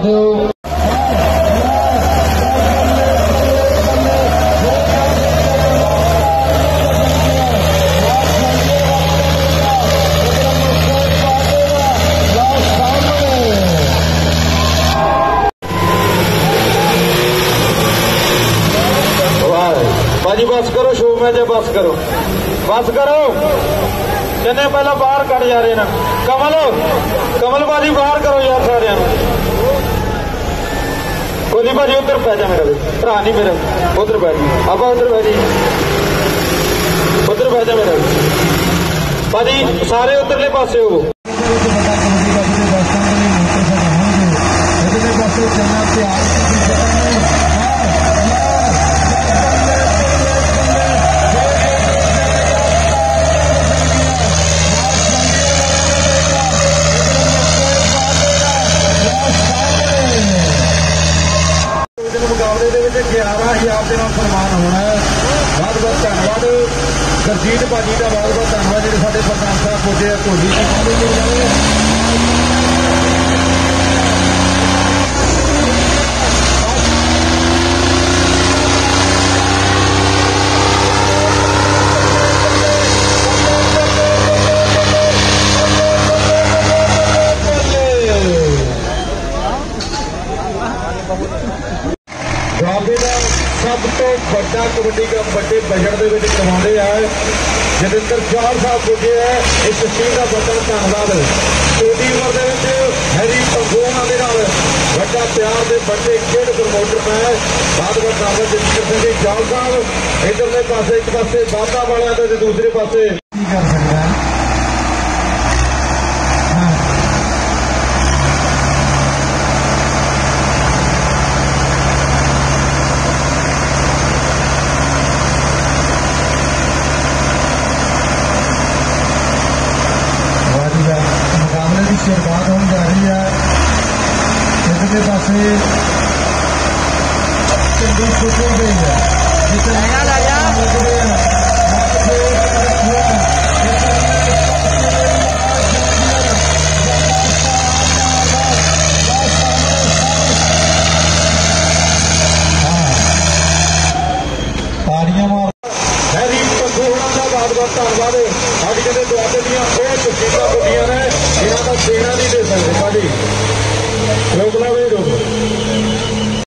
ਸਕਦੇ ਹੋ ਭਾਜੀ, ਬਸ ਕਰੋ ਸ਼ੋ ਮੈਂ ਤੇ ਬਸ ਕਰੋ। ਬਸ ਕਰੋ। ਕਿੰਨੇ ਪਹਿਲਾਂ ਬਾਹਰ ਕੱਢ ਜਾ ਰਹੇ ਨਾ। ਕਮਲ ਕਮਲ ਭਾਜੀ, ਬਾਹਰ ਕਰੋ ਕੋਲੀ ਬਾਜੀ ਉੱਧਰ ਪੈ ਜਾ ਮੇਰਾ ਭਰਾ ਨਹੀਂ ਮੇਰਾ ਉਧਰ ਬੈ ਜਾ। ਆਪਾਂ ਉੱਧਰ ਬੈ ਜੀ। ਉੱਧਰ ਬੈ ਜਾ ਮੇਰਾ ਭਾਜੀ, ਸਾਰੇ ਉਧਰਲੇ ਪਾਸੇ ਹੋ ਮੁਕਾਬਲੇ ਦੇ ਵਿੱਚ 11000 ਦੇ ਨਾਲ ਸਨਮਾਨ ਹੋਣਾ ਹੈ। ਬਹੁਤ ਬਹੁਤ ਧੰਨਵਾਦ। ਗੁਰਜੀਤ ਬਾਜੀ ਦਾ ਬਹੁਤ ਬਹੁਤ ਧੰਨਵਾਦ ਜਿਹੜੇ ਸਾਡੇ ਪ੍ਰਧਾਨ ਸਾਹਿਬ ਪੁੱਜੇ ਆ। ਢੋਲੀ ਜੀ। ਤੋਂ ਵੱਡਾ ਕਬੱਡੀ ਦਾ ਵੱਡੇ ਬਜਟ ਦੇ ਵਿੱਚ ਕਰਵਾਉਂਦੇ ਆ। ਜਤਿੰਦਰ ਚਾਰ ਸਾਹਿਬ ਪੁੱਜੇ ਆ ਇਸ ਤਸਵੀਰ ਦਾ ਵੱਡਾ ਧੰਨਵਾਦ। ਛੋਟੀ ਉਮਰ ਦੇ ਵਿੱਚ ਹੈਰੀ ਪੰਗੋਣਾ ਦੇ ਨਾਲ ਵੱਡਾ ਪਿਆਰ ਦੇ ਵੱਡੇ ਖੇਡ ਪ੍ਰਮੋਟਰ ਹੈ ਬਾਦ ਵਿੱਚ ਧੰਨਵਾਦ ਜਤਿੰਦਰ ਸਿੰਘ ਜੀ ਚਾਲ ਸਾਹਿਬ ਇਧਰਲੇ ਪਾਸੇ, ਇੱਕ ਪਾਸੇ ਬਾਦਾ ਵਾਲਿਆਂ ਦਾ ਤੇ ਦੂਸਰੇ ਪਾਸੇ। ਕੀ ਕਰ ਸਕਦਾ ਵਾਦੀ ਦਾ ਮੁਕਾਬਲੇ ਦੀ ਸ਼ੁਰੂਆਤ ਹੋਣ ਜਾ ਰਹੀ ਹੈ ਇਧਰਲੇ ਪਾਸੇ। ਚੰਗੀ ਖੁਸ਼ੀ ਗਈ ਹੈ। ਜਿੱਥੇ ਆ ਜਾ ਜਾ ਤਾੜੀਆਂ ਮਾਰ ਹੈਰੀ ਪੰਗੋੜਾ ਦਾ ਬਹੁਤ ਬਹੁਤ ਧੰਨਵਾਦ ਅੱਜ ਕਹਿੰਦੇ ਦੁਆਬੇ ਦੀਆਂ ਉਹ ਤਸਵੀਰਾਂ ਹੁੰਦੀਆਂ ਨੇ ਇਹਨਾਂ ਦਾ ਦੇਣਾ ਨਹੀਂ ਦੇ ਸਕਦੇ।